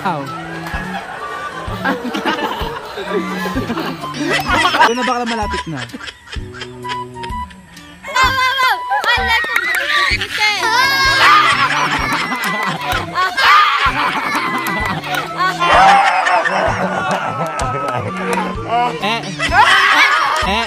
Ow. Doon na baka malapit na. Eh. Eh.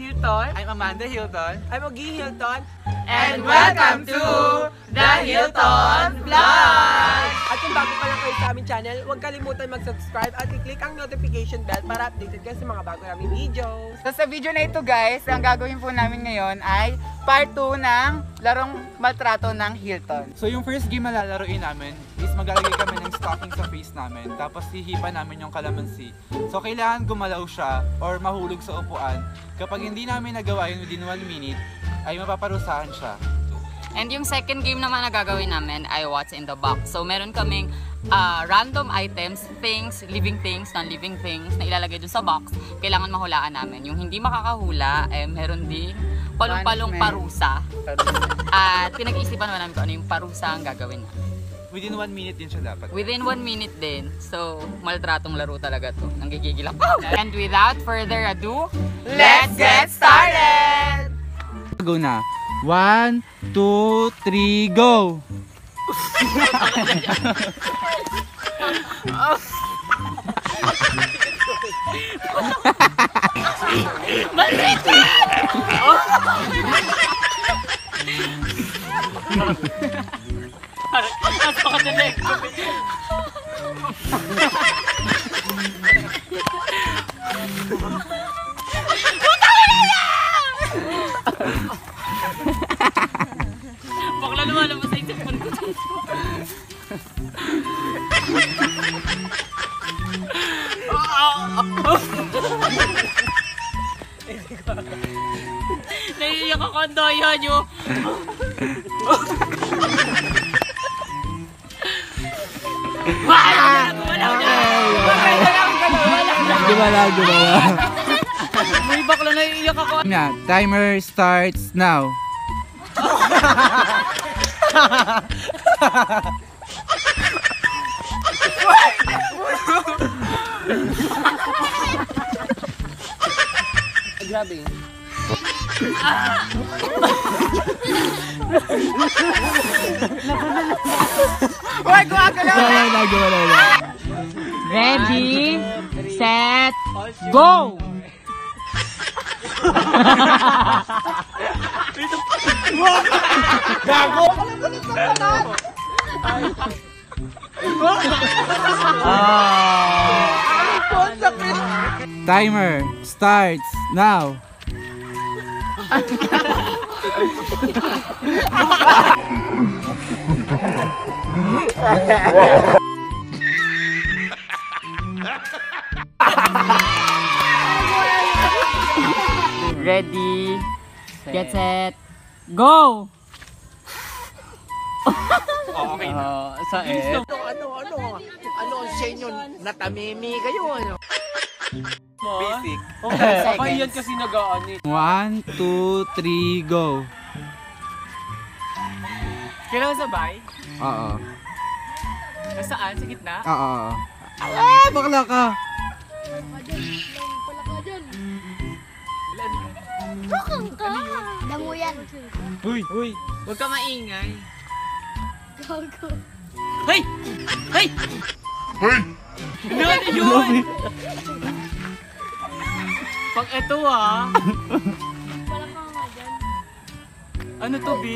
Hilton. I'm Amanda Hilton. I'm Ogie Hilton. And welcome to The Hilton Vlog! At kung bago pa lang kayo sa aming channel, huwag kalimutan mag-subscribe at i-click ang notification bell para updated ka sa mga bago naming videos. So sa video na ito guys, ang gagawin po namin ngayon ay part 2 ng larong maltrato ng Hilton. So yung first game na lalaroin namin is maglalagay kami ng stocking sa face namin tapos hihipan namin yung kalamansi. So kailangan gumalaw siya or mahulog sa upuan. Kapag hindi namin nagawa yun within 1 minute, ay mapaparusahan siya. And yung second game naman na gagawin namin ay What's in the Box. So meron kaming ah, random items, things, living things, non-living things na ilalagay dun sa box. Kailangan mahulaan namin. Yung hindi makakahula, eh, meron din palong-palong parusa. At pinag-iisipan naman namin kung ano yung parusa ang gagawin namin. Within 1 minute din siya dapat. Within one minute din. So, maltratong laro talaga to. Nanggigigil ako. And without further ado, Let's get started! Go na. 1, 2, 3, go! Bakla Gumala. May bakla naiiyak ako. Na, timer starts now. Grabe. Na, gumala na. Ready, set, go! Timer starts now. Ready, get set, go! Okay na. sa eh. Ano, ano, ano? Ano ang sa inyo? Natamimi kayo, ano? Basic. Okay, baka yan kasi nagaan eh. One, two, three, go. Kailangan sabay? Oo. Nasaan? Sa gitna? Oo. Ah, bakla ka. Bakang ka! Dango yan. Uy, uy. Huwag ka maingay. Gago. Hey! Hey! Hey! Ano ano yun? Pag eto ah. Wala ka nga dyan. Ano to, B?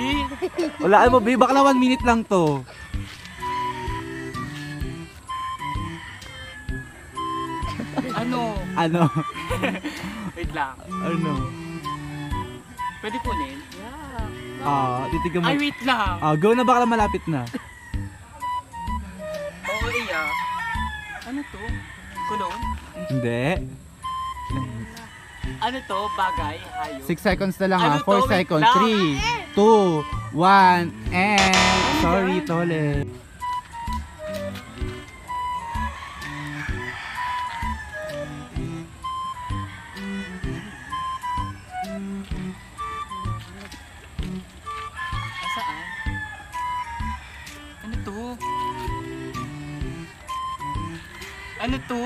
Wala mo, babe. Bakla one minute lang to. Ano? Ano? Wait lang. Ano? Pwede kunin? Ah, titigan mo. Ay, wait lang. Ah, go na bakla malapit na. Oo, iya. Ano to? Kulon? Hindi. Ano to? Bagay? Hayop? 6 seconds na lang Ano ha. to? 4 Wait seconds. lang. 3, 2, 1, and... Sorry, tole. Ano to?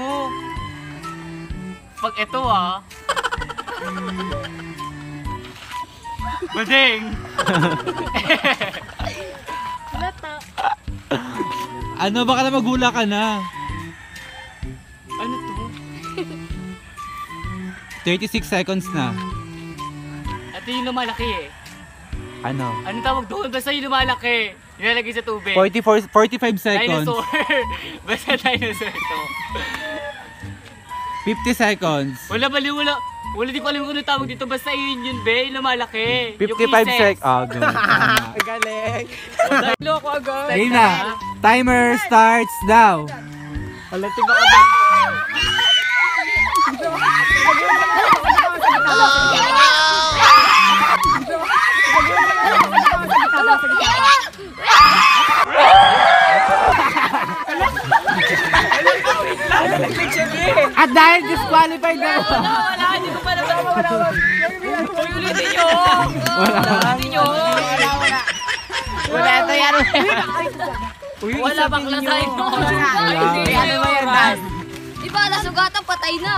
Pag ito ah. Bading! Lata. Ano, baka na magula ka na. Ano to? 36 seconds na. Ito yung lumalaki eh. Ano? Anong tawag doon? Basta yung lumalaki. Nilalagay sa tubig. 44, 45 seconds. Dinosaur. Basta dinosaur to. 50 seconds. Wala bali, wala. Wala di ko alam kung ano tawag dito. Basta yun yun, be. Yung lumalaki. 55 seconds. Ah, ganun. Galing. Loko agad. Game na. Timer starts now. Wala, tiba ka ba? At dahil disqualified na ako. Wala, hindi ko pa naman. Wala, wala. Ulitin nyo. Ulitin nyo. Wala ito yan. Wala bakla sa inyo. Ay, hindi. Ano ba yan, Dan? Di ba, nasugatan, patay na.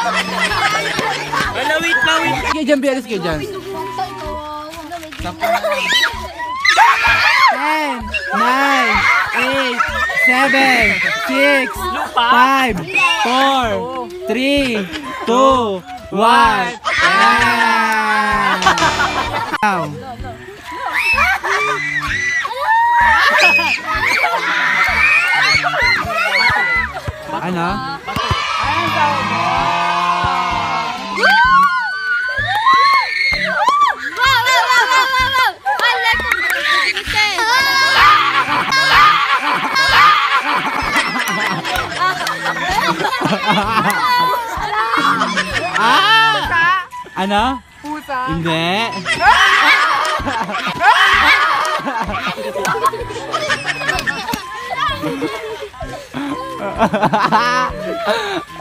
Wala, wait lang, wait. Sige dyan, Bialis kayo dyan. Pantay, kawawa na. May 10, 9, 8, 7, 6, Lupa. 5, 4, 3, 2, 1. Now. Ano? Wow, Ah! Ano? Pusa. Hindi.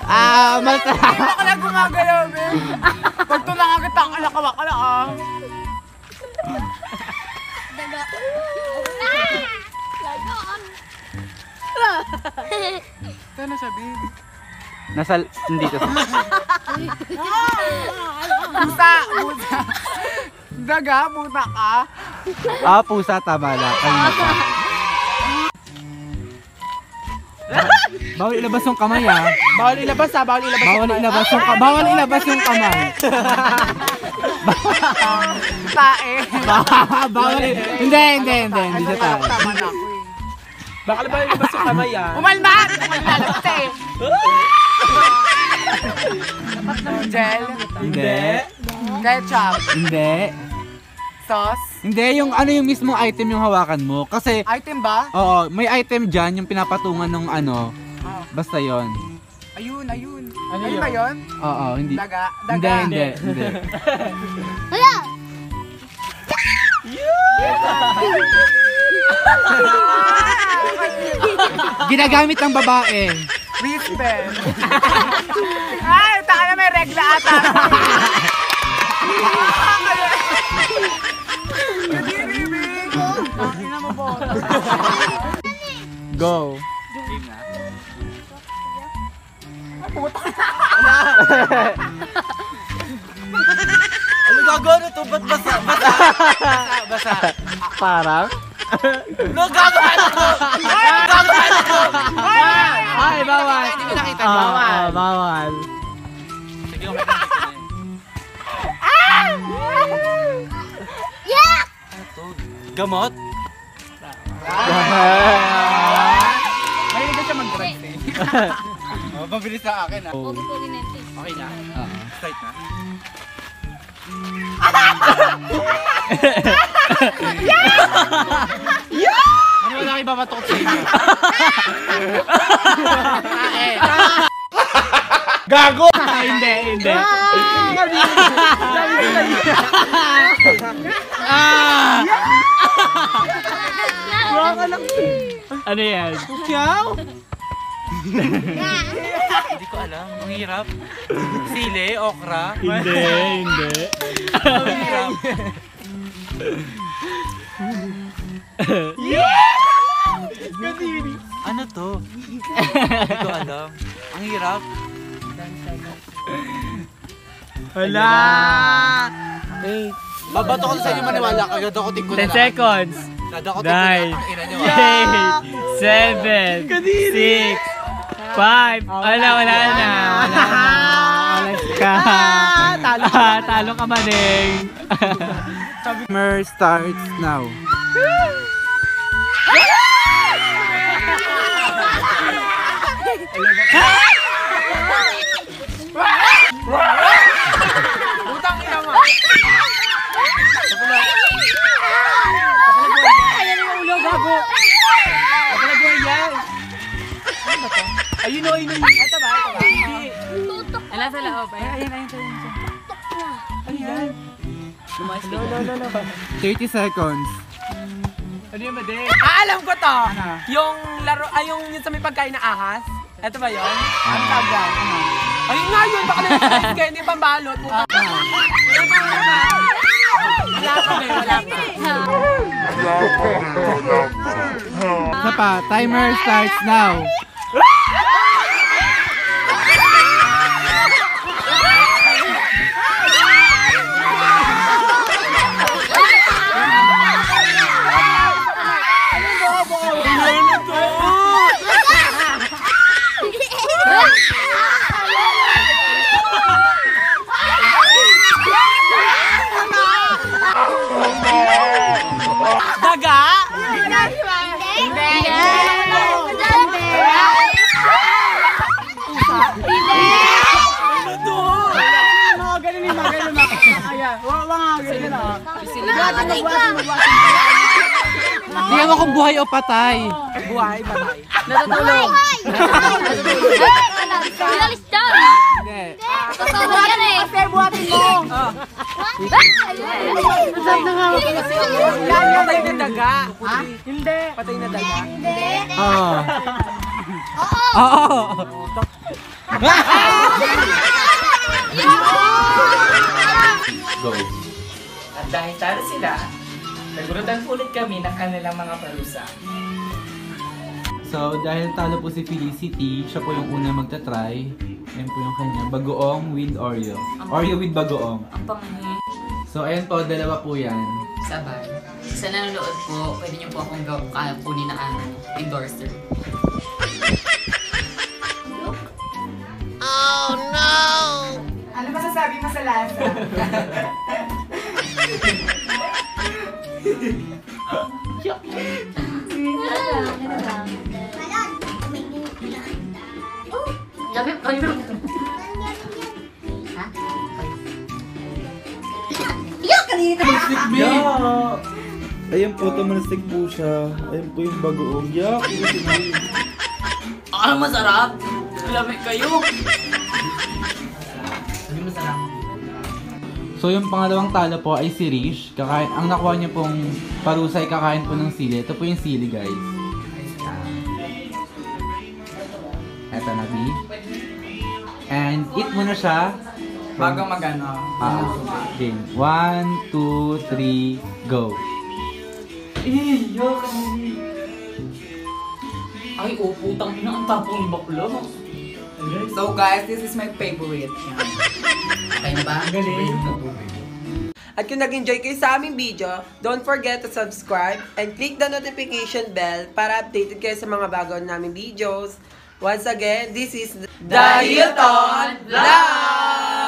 ah, mata. Baka na gumagalaw, be. Pag tulang agad ang alakawak ka lang, ah. Daga. Lagaan. Ano sabi? Nasa, nandito. Pusa! Pusa! Daga, puta ka. Ah, pusa, tama lang. Kanina pa. Bawal ilabas yung kamay ah. Bawal ilabas ha, bawal ilabas. Bawal ilabas yung kamay. Bawal ilabas yung kamay. Tae. Bawal. Hindi, hindi, hindi. Hindi siya tayo. Tama na ako eh. Baka ba ilabas yung kamay ah. Umalma! Umalma! Umalma! Gel. Hindi. Ketchup. Hindi. Sauce. Hindi, yung ano yung mismong item yung hawakan mo. Kasi, Item ba? oo, may item dyan, yung pinapatungan ng ano. Ah. Basta yon. Ayun, ayun. Ano ayun ba yun? Oo, hindi. Daga. Hindi, Daga. hindi, hindi. Wala! Ginagamit ng babae. Wristband. Ay, taka na may regla ata. Ina mo po. Go. Ano gagawin ito? Ba't basa? Basa? Basa? Parang? No, gagawin ito! Gagawin ito! Ay, bawal. Hindi mo nakita. Ah, Bawal. ah, bawal. Sige, okay lang. Yeah! Gamot? Mahilig ka siya mag-drugs eh. Oh, mabilis sa akin ah. Pogi-pogi na ito. Okay na? Start na? Babatok sa inyo? Gago! hindi, hindi. ah! ano yan? Hindi ko alam. Ang hirap. Sili, okra. Hindi, hindi. Ang hirap. Ano to? Hindi ko alam. Ang hirap. Wala! Eight. Babato ko sa inyo maniwala ka. Gadakotin ko na 10 lang. seconds. Gadakotin ko na lang. Ang ina niyo. ah. 8, 7, 6, 5. Wala, wala na. Wala na. Alas ka. Talo ka. Talo ka maning. Timer starts now. Utang ina mo. Ayun o, ayun o. Ito ba? Ito ba? Tutok Ala sa loob. Ay, Ayun, ayun, ayun. 30 seconds. Ano yung madi? Ah, alam ko to. Yung laro, ay yung, yung sa may pagkain na ahas. Ito ba yun? Ang tawag. Ayun nga yun, baka na yung kaya hindi pambalot. Puta. Wala pa ba? Wala pa. Isa pa, timer starts now. Hindi mo kung buhay o patay. Buhay, babay. Natutulog. Pinalis dyan. Hindi. Kasama yan eh. Kasi buhatin mo. Patay na daga. Hindi. Patay na daga. Oo. Oo. At talo sila, nagurutan po ulit kami ng kanilang mga parusa. So, dahil talo po si Felicity, siya po yung una magta-try. Yan po yung kanya. Bagoong with Oreo. Oreo with bagoong. Ang pangahin. So, ayan po, dalawa po yan. Sabay. Sa nanonood po, pwede niyo po akong ka- kunin na ano, endorser. Ano masasabi mo sa lasa? Gabi, kayo na. Ha? Iyak! Ayan po, tamalastik po siya. Ayan po yung bagoong. Yak! Ah, masarap! Lamig kayo! Hindi masarap. So yung pangalawang talo po ay si Rish. Kakain, ang nakuha niya pong parusay kakain po ng sili. Ito po yung sili guys. Eto na B. And eat mo na siya. Bago magano. Ah, game. One, two, three, go. Ay, oh, putang ina, ang tapong bakla. So guys, this is my favorite. Kaya na ba? At kung nag-enjoy kayo sa aming video, don't forget to subscribe and click the notification bell para updated kayo sa mga bago naming videos. Once again, this is The Hilton Vlog!